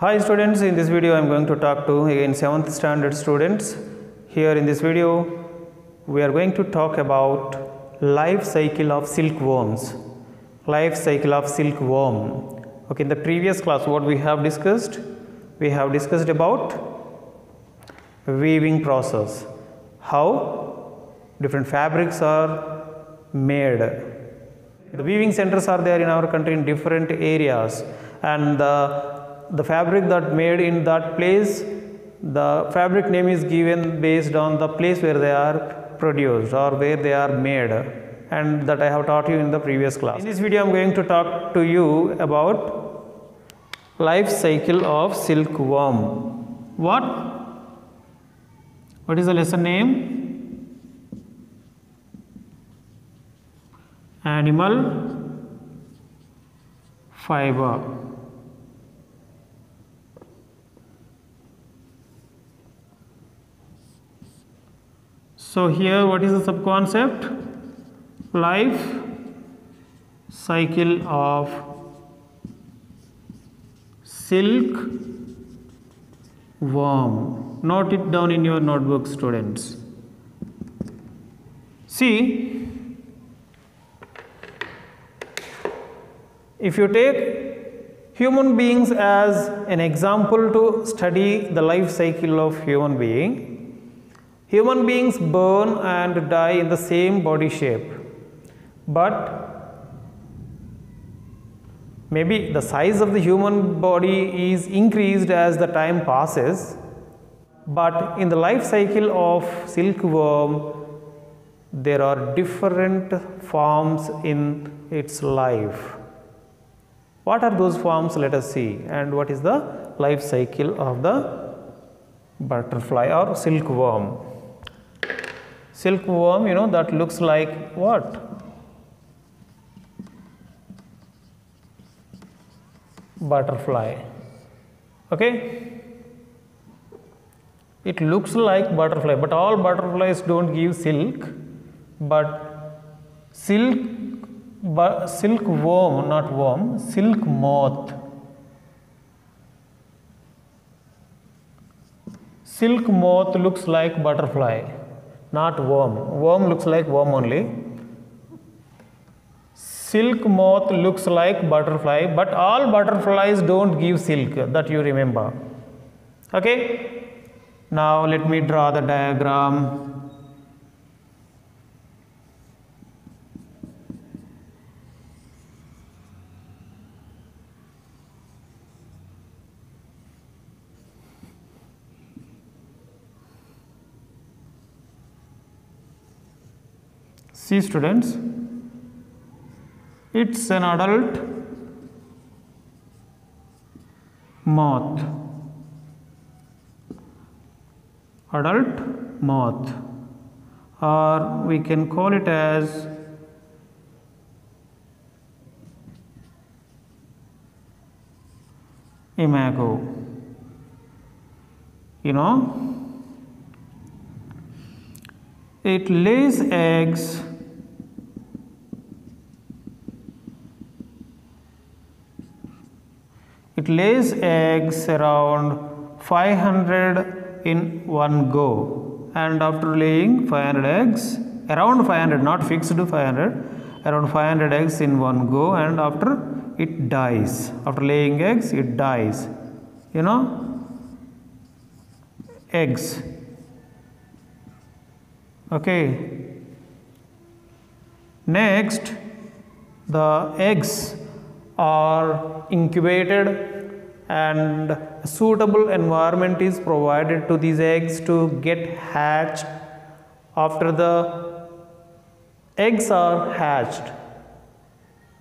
Hi students, in this video I am going to talk to again 7th standard students. Here in this video we are going to talk about life cycle of silkworms. Life cycle of silkworm. Okay, in the previous class what we have discussed? We have discussed about weaving process. How different fabrics are made. The weaving centers are there in our country in different areas and the the fabric that made in that place the fabric name is given based on the place where they are produced or where they are made and that I have taught you in the previous class. In this video I am going to talk to you about life cycle of silkworm. What? What is the lesson name? Animal fiber. So here what is the subconcept? Life cycle of silk worm. Note it down in your notebook students. See, if you take human beings as an example to study the life cycle of human being, Human beings burn and die in the same body shape, but maybe the size of the human body is increased as the time passes. But in the life cycle of silkworm, there are different forms in its life. What are those forms? Let us see. And what is the life cycle of the butterfly or silkworm? Silkworm you know that looks like what? Butterfly. Okay? It looks like butterfly but all butterflies don't give silk but silk but silk worm not worm silk moth. Silk moth looks like butterfly not worm. Worm looks like worm only. Silk moth looks like butterfly, but all butterflies don't give silk, that you remember. Okay? Now let me draw the diagram. See students, it's an adult moth, adult moth or we can call it as imago. You know, it lays eggs it lays eggs around 500 in one go. And after laying 500 eggs around 500 not fixed to 500 around 500 eggs in one go and after it dies. After laying eggs it dies. You know? Eggs. Okay. Next the eggs are incubated and suitable environment is provided to these eggs to get hatched after the eggs are hatched.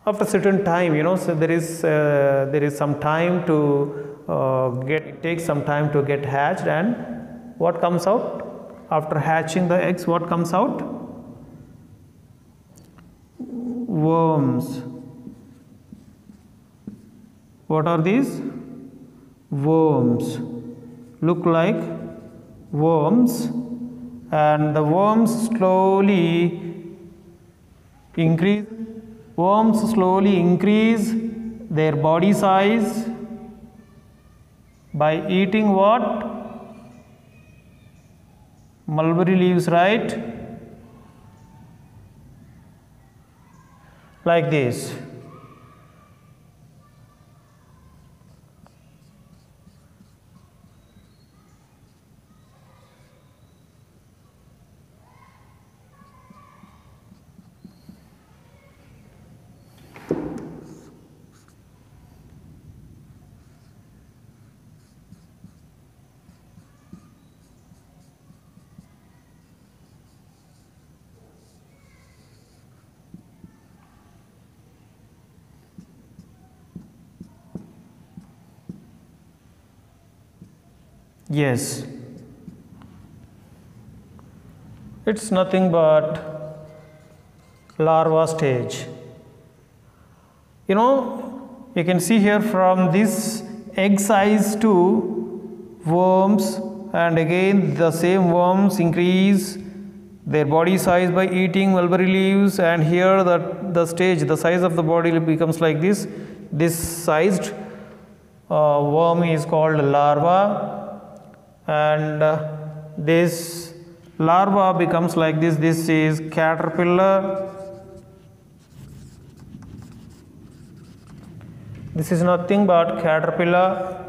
After a certain time you know so there is uh, there is some time to uh, get it takes some time to get hatched and what comes out? After hatching the eggs what comes out? Worms. What are these worms. Look like worms. And the worms slowly increase worms slowly increase their body size by eating what? Mulberry leaves right? Like this Yes. It's nothing but larva stage. You know, you can see here from this egg size to worms and again the same worms increase their body size by eating mulberry leaves and here the, the stage, the size of the body becomes like this. This sized uh, worm is called larva and uh, this larva becomes like this. This is caterpillar. This is nothing but caterpillar.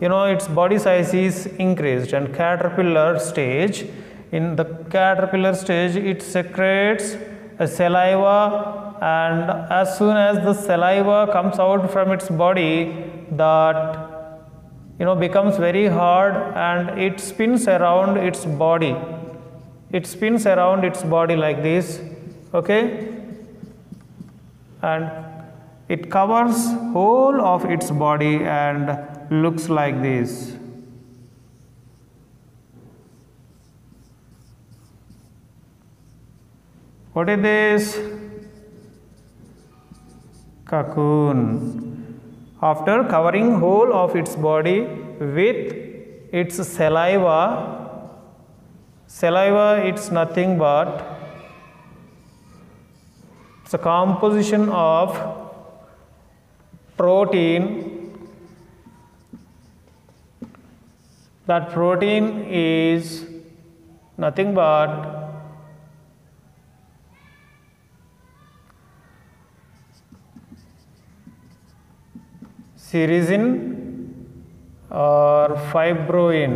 You know its body size is increased and caterpillar stage. In the caterpillar stage it secretes a saliva and as soon as the saliva comes out from its body that you know becomes very hard and it spins around its body. It spins around its body like this okay? And it covers whole of its body and looks like this. What is this? Cocoon after covering whole of its body with its saliva saliva it's nothing but it's a composition of protein. That protein is nothing but sericin or fibroin?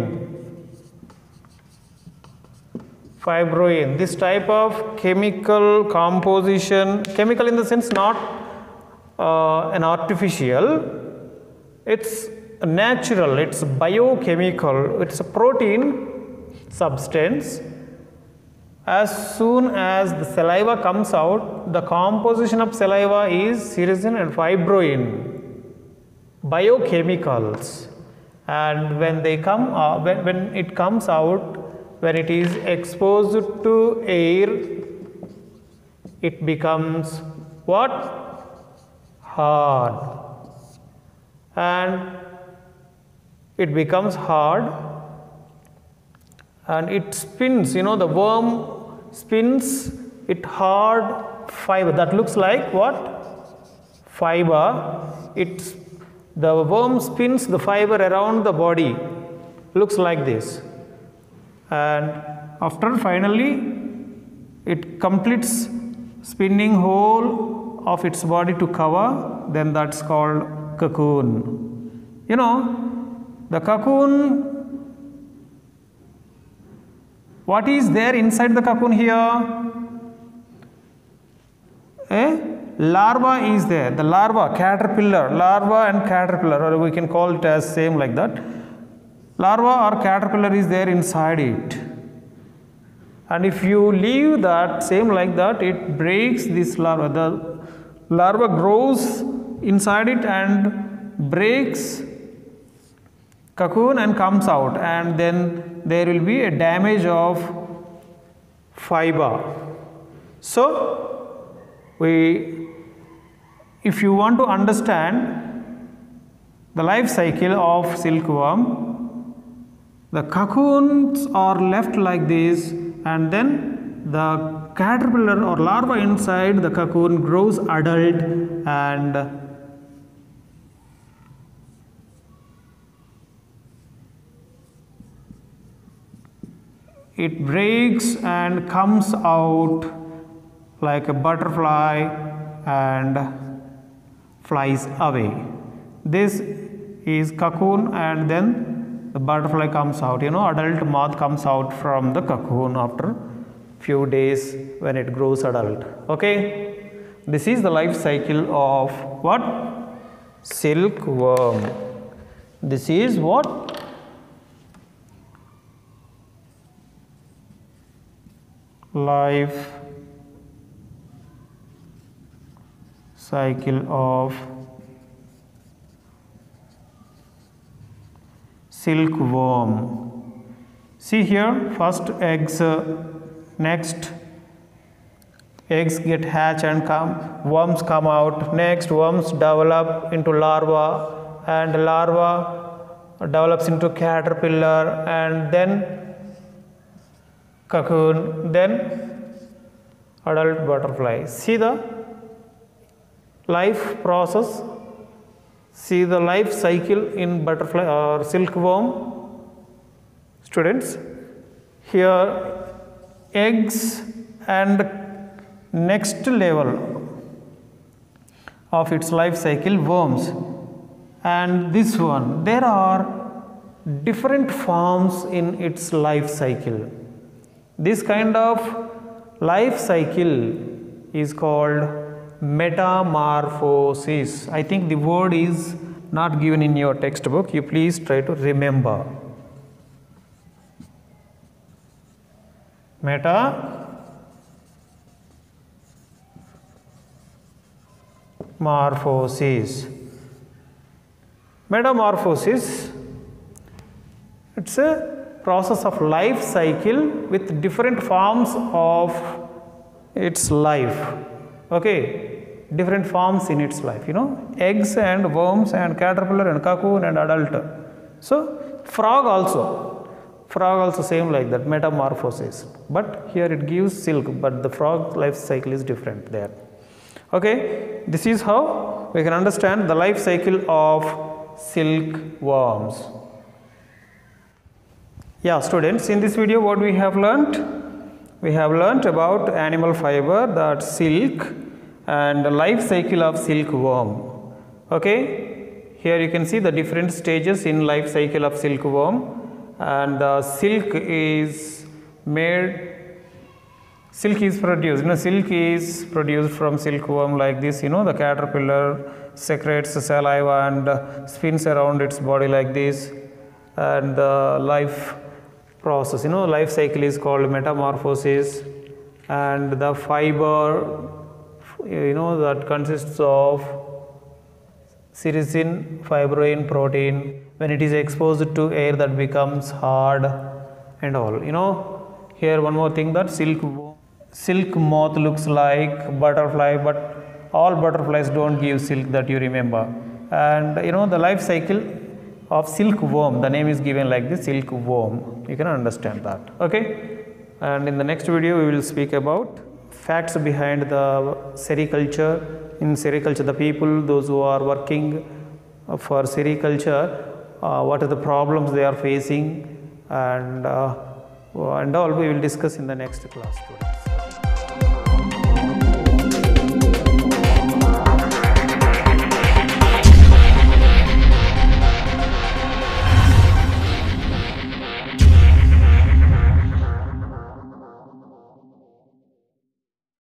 Fibroin. This type of chemical composition chemical in the sense not uh, an artificial. It's natural. It's biochemical. It's a protein substance. As soon as the saliva comes out the composition of saliva is sericin and fibroin biochemicals. And when they come uh, when, when it comes out when it is exposed to air it becomes what? Hard. And it becomes hard. And it spins you know the worm spins it hard fiber. That looks like what? Fiber. It's the worm spins the fiber around the body. Looks like this. And after finally it completes spinning whole of its body to cover. Then that's called cocoon. You know the cocoon what is there inside the cocoon here? A larva is there. The larva caterpillar. Larva and caterpillar or we can call it as same like that. Larva or caterpillar is there inside it. And if you leave that same like that it breaks this larva. The larva grows inside it and breaks cocoon and comes out. And then there will be a damage of fiber. So we, if you want to understand the life cycle of silkworm, the cocoons are left like this and then the caterpillar or larva inside the cocoon grows adult and it breaks and comes out like a butterfly and flies away. This is cocoon and then the butterfly comes out. You know adult moth comes out from the cocoon after few days when it grows adult. Okay? This is the life cycle of what? Silkworm this is what? Life cycle of silkworm see here first eggs uh, next eggs get hatch and come worms come out. Next worms develop into larva and larva develops into caterpillar and then cocoon then adult butterfly see the life process. See the life cycle in butterfly uh, or silkworm students here eggs and next level of its life cycle worms. And this one there are different forms in its life cycle. This kind of life cycle is called metamorphosis. I think the word is not given in your textbook. You please try to remember. Meta morphosis. Metamorphosis it's a process of life cycle with different forms of its life. Okay different forms in its life you know. Eggs and worms and caterpillar and cocoon and adult. So frog also. Frog also same like that metamorphosis. But here it gives silk but the frog life cycle is different there. Okay this is how we can understand the life cycle of silkworms yeah students in this video what we have learnt? We have learnt about animal fiber that silk and the life cycle of silkworm okay? Here you can see the different stages in life cycle of silkworm and the silk is made silk is produced. You know silk is produced from silkworm like this you know the caterpillar secretes saliva and spins around its body like this. And the life process you know life cycle is called metamorphosis. And the fiber you know that consists of sericin fibroin protein. When it is exposed to air that becomes hard and all. You know here one more thing that silk silk moth looks like butterfly but all butterflies don't give silk that you remember. And you know the life cycle of silk worm the name is given like this silkworm you can understand that. Okay? And in the next video we will speak about facts behind the sericulture. In sericulture the people those who are working for sericulture uh, what are the problems they are facing? And uh, and all we will discuss in the next class